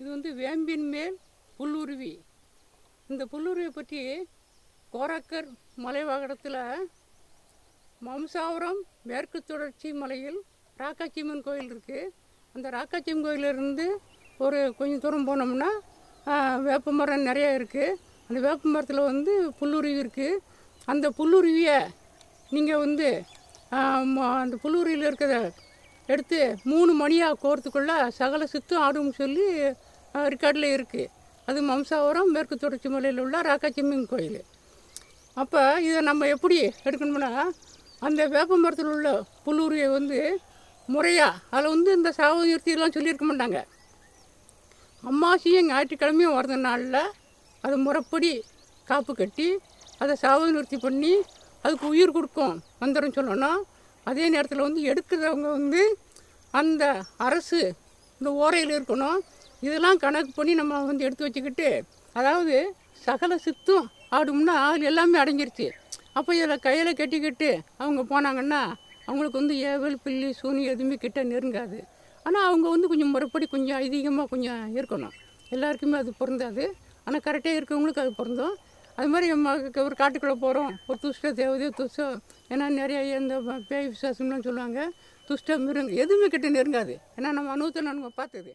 இது வந்து வேம்பின் மேல் புல்லுருவி. இந்த புல்லுருவியை பற்றி கோரக்கர் மலைவாகடத்தில் மம்சாவரம் மேற்கு தொடர்ச்சி மலையில் ராக்காச்சியம்மன் கோயில் இருக்குது அந்த ராக்காச்சியம் கோயிலிருந்து ஒரு கொஞ்சம் தூரம் போனோம்னா வேப்ப மரம் நிறையா இருக்குது அந்த வேப்ப மரத்தில் வந்து புல்லுருவி இருக்குது அந்த புல்லுருவியை நீங்கள் வந்து ம- அந்த புல்லுருவியில் இருக்கிறத எடுத்து மூணு மணியாக கோர்த்துக்குள்ள சகல சித்தும் ஆடும் சொல்லி ரெக்கார்டில் இருக்குது அது மம்சாவரம் மேற்கு தொடர்ச்சி மலையில் உள்ள ராக்காச்சிம்மிங் கோயில். அப்போ இதை நம்ம எப்படி எடுக்கணும்னா அந்த வேப்ப மரத்தில் உள்ள புல்லூரியை வந்து முறையாக அதில் வந்து இந்த சாவு நிறுத்தியெல்லாம் சொல்லியிருக்க மாட்டாங்க. அம்மாசியும் ஞாயிற்றுக்கிழமையும் வரத நாளில் அதை முறைப்படி காப்பு கட்டி அதை சாவு நிறுத்தி பண்ணி அதுக்கு உயிர் கொடுக்கும் மந்திரம் சொல்லணும் அதே நேரத்தில் வந்து எடுக்கிறவங்க வந்து அந்த அரசு இந்த ஓரையில் இருக்கணும் இதெல்லாம் கணக்கு பண்ணி நம்ம வந்து எடுத்து வச்சுக்கிட்டு அதாவது சகல சித்தும் ஆடும்னா அது எல்லாமே அடைஞ்சிருச்சு அப்போ இதில் கையில் கட்டிக்கிட்டு அவங்க போனாங்கன்னா அவங்களுக்கு வந்து ஏவல் பில்லி சூனி எதுவுமே கிட்ட நெருங்காது. ஆனால் அவங்க வந்து கொஞ்சம் முறைப்படி கொஞ்சம் அதிகமாக கொஞ்சம் இருக்கணும். எல்லாருக்குமே அது பொருந்தாது. ஆனால் கரெக்டாக இருக்கவங்களுக்கு அது பொருந்தும். அது மாதிரி நம்ம ஒரு காட்டுக்குள்ளே போகிறோம் ஒரு துஷ்ட தேவதையோ துஷ்டம் ஏன்னா நிறைய இந்த பேய் விசுவாசம்லாம் சொல்லுவாங்க. துஷ்ட மிருங்க எதுவுமே கிட்ட நெருங்காது. ஏன்னா நம்ம அனுபவத்தை நம்ம பார்த்தது.